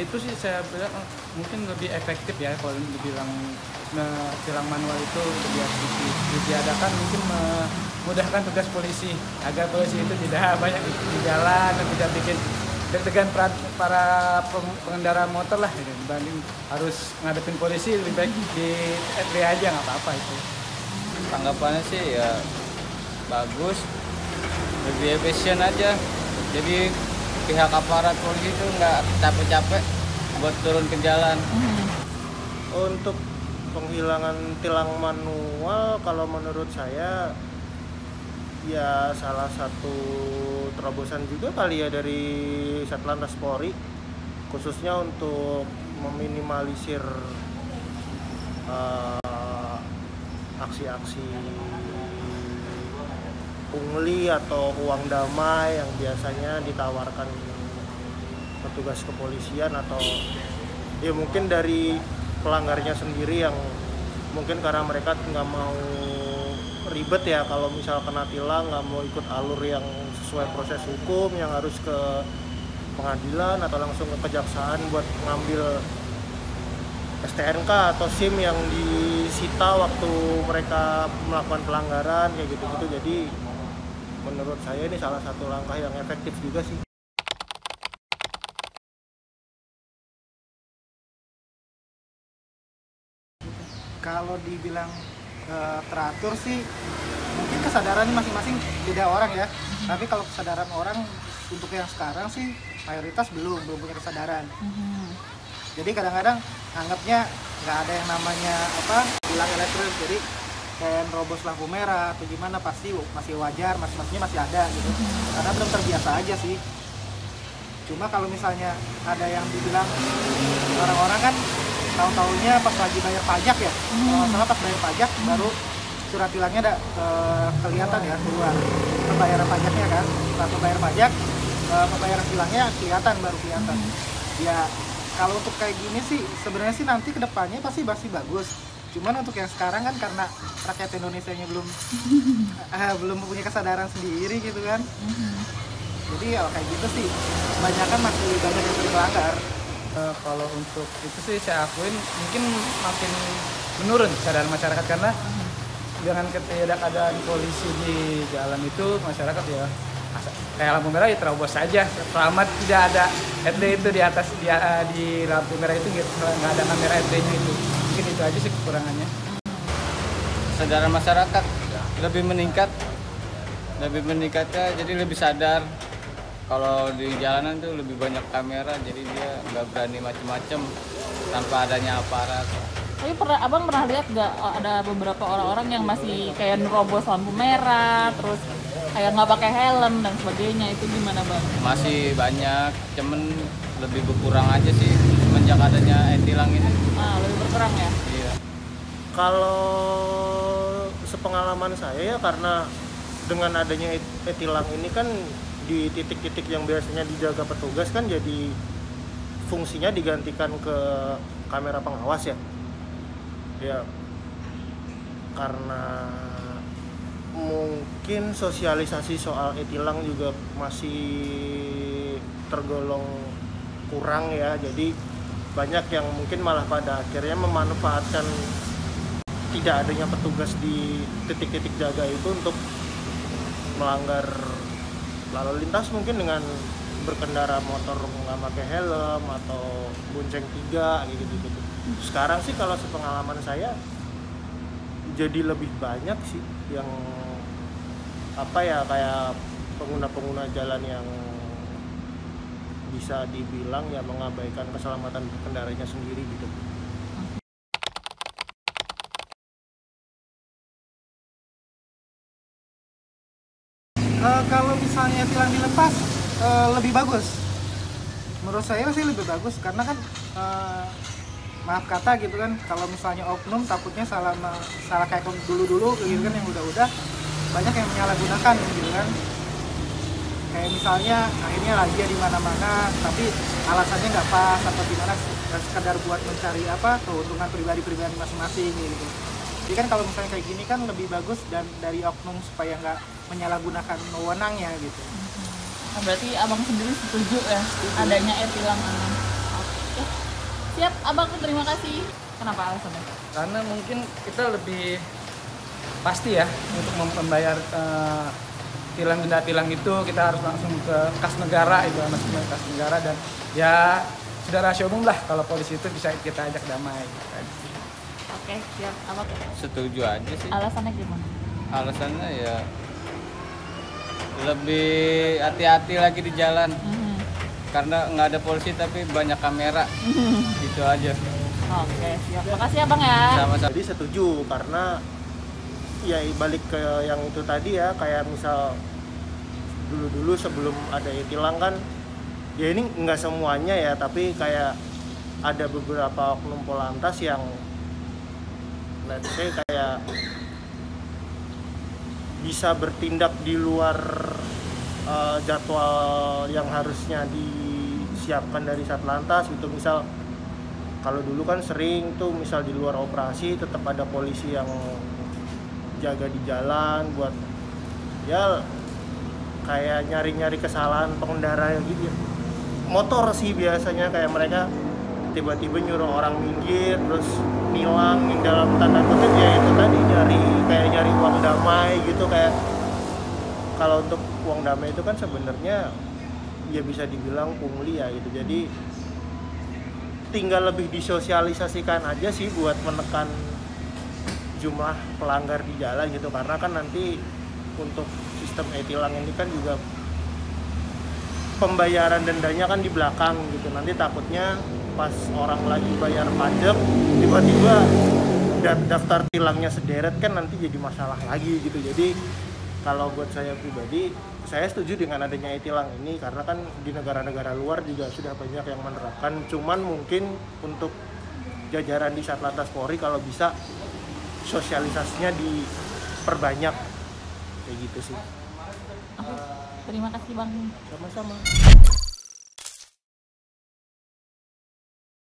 itu sih saya bilang eh, mungkin lebih efektif ya kalau dibilang tilang manual itu lebih diadakan mungkin memudahkan tugas polisi agar polisi itu tidak banyak di jalan dan tidak bikin deg-degan para pengendara motor lah gitu. dibanding harus ngadepin polisi lebih baik di FB aja nggak apa-apa itu. Tanggapannya sih ya bagus lebih efisien aja. Jadi pihak aparat polisi itu nggak capek-capek buat turun ke jalan. Hmm. Untuk penghilangan tilang manual kalau menurut saya ya salah satu terobosan juga kali ya dari Satlantas Polri khususnya untuk meminimalisir uh, aksi-aksi pungli atau uang damai yang biasanya ditawarkan petugas kepolisian atau ya mungkin dari pelanggarnya sendiri yang mungkin karena mereka nggak mau ribet ya kalau misal kena tilang nggak mau ikut alur yang sesuai proses hukum yang harus ke pengadilan atau langsung ke kejaksaan buat ngambil STNK atau SIM yang disita waktu mereka melakukan pelanggaran kayak gitu-gitu. Jadi menurut saya ini salah satu langkah yang efektif juga sih. Kalau dibilang uh, teratur sih mungkin kesadaran masing-masing beda orang ya. Tapi kalau kesadaran orang untuk yang sekarang sih mayoritas belum belum punya kesadaran. Mm-hmm. jadi kadang-kadang anggapnya nggak ada yang namanya apa bilang elektrik jadi kayak robos lampu merah atau gimana pasti masih wajar masih maksudnya masih ada gitu karena belum terbiasa aja sih cuma kalau misalnya ada yang dibilang orang-orang kan tahu-taunya pas lagi bayar pajak ya hmm. kalau pas bayar pajak hmm. baru surat tilangnya ada e, kelihatan ya keluar pembayaran pajaknya kan waktu bayar pajak e, pembayaran tilangnya kelihatan baru kelihatan hmm. ya kalau untuk kayak gini sih sebenarnya sih nanti ke depannya pasti pasti bagus cuman untuk yang sekarang kan karena rakyat Indonesia nya belum uh, belum punya kesadaran sendiri gitu kan. Mm-hmm. jadi ya kayak gitu sih. Kebanyakan masih banyak yang terlanggar uh, kalau untuk itu sih saya akuin mungkin makin menurun kesadaran masyarakat karena mm-hmm. dengan ketidakadaan polisi di jalan itu masyarakat ya kayak lampu merah ya terobos saja. Selamat tidak ada RD itu di atas di, uh, di lampu merah itu nggak ada kamera RD-nya itu mungkin itu aja sih kekurangannya. Kesadaran masyarakat lebih meningkat. Lebih meningkatnya jadi lebih sadar. Kalau di jalanan tuh lebih banyak kamera jadi dia nggak berani macem-macem tanpa adanya aparat. Tapi pernah abang pernah lihat nggak ada beberapa orang-orang yang masih kayak nerobos lampu merah terus kayak nggak pakai helm dan sebagainya itu gimana bang? Masih banyak, cuman lebih berkurang aja sih semenjak adanya etilang ini. Ah, lebih berkurang ya? Iya. Kalau sepengalaman saya ya karena dengan adanya etilang ini kan di titik-titik yang biasanya dijaga petugas kan jadi fungsinya digantikan ke kamera pengawas ya. Ya karena mungkin sosialisasi soal etilang juga masih tergolong kurang ya jadi banyak yang mungkin malah pada akhirnya memanfaatkan tidak adanya petugas di titik-titik jaga itu untuk melanggar lalu lintas mungkin dengan berkendara motor nggak pakai helm atau bonceng tiga gitu gitu sekarang sih kalau sepengalaman saya jadi lebih banyak sih yang apa ya kayak pengguna-pengguna jalan yang bisa dibilang ya mengabaikan keselamatan kendaraannya sendiri gitu. Uh, kalau misalnya tilang dilepas uh, lebih bagus. Menurut saya sih lebih bagus karena kan uh, maaf kata gitu kan kalau misalnya oknum takutnya salah salah kayak dulu dulu gitu kan yang udah-udah banyak yang menyalahgunakan gitu kan kayak misalnya akhirnya razia di mana-mana tapi alasannya nggak pas atau gimana sekedar buat mencari apa keuntungan pribadi-pribadi masing-masing gitu. Jadi kan kalau misalnya kayak gini kan lebih bagus dan dari oknum supaya nggak menyalahgunakan wewenangnya gitu. Nah, berarti abang sendiri setuju ya setuju. adanya e-tilang. Ini siap abang terima kasih. Kenapa alasannya? Karena mungkin kita lebih pasti ya untuk mem- membayar eh, tilang denda tilang itu kita harus langsung ke kas negara itu masuk ke kas negara dan ya sudah rahasia umum lah kalau polisi itu bisa kita ajak damai oke siap. Abang setuju aja sih. Alasannya gimana? Alasannya ya lebih hati-hati lagi di jalan. Mhm. karena nggak ada polisi tapi banyak kamera. Itu aja. Oke siap. Makasih abang ya. Sama-sama. Jadi setuju karena ya balik ke yang itu tadi ya kayak misal dulu-dulu sebelum ada e-tilang kan ya ini nggak semuanya ya tapi kayak ada beberapa oknum polantas yang let's say kayak bisa bertindak di luar eh, jadwal yang harusnya disiapkan dari Satlantas gitu. Misal kalau dulu kan sering tuh misal di luar operasi tetap ada polisi yang jaga di jalan buat ya kayak nyari-nyari kesalahan pengendara yang gitu. Motor sih biasanya kayak mereka tiba-tiba nyuruh orang minggir terus nilang dalam tanda kutip ya itu tadi nyari kayak nyari uang damai gitu kayak kalau untuk uang damai itu kan sebenarnya ya bisa dibilang pungli ya gitu. Jadi tinggal lebih disosialisasikan aja sih buat menekan jumlah pelanggar di jalan gitu karena kan nanti untuk sistem e-tilang ini kan juga pembayaran dendanya kan di belakang gitu. Nanti takutnya pas orang lagi bayar pajak tiba-tiba da- daftar tilangnya sederet kan nanti jadi masalah lagi gitu. Jadi kalau buat saya pribadi saya setuju dengan adanya e-tilang ini karena kan di negara-negara luar juga sudah banyak yang menerapkan. Cuman mungkin untuk jajaran di Satlantas Polri kalau bisa sosialisasinya diperbanyak. Kayak gitu sih. Oke, terima kasih bang. Sama-sama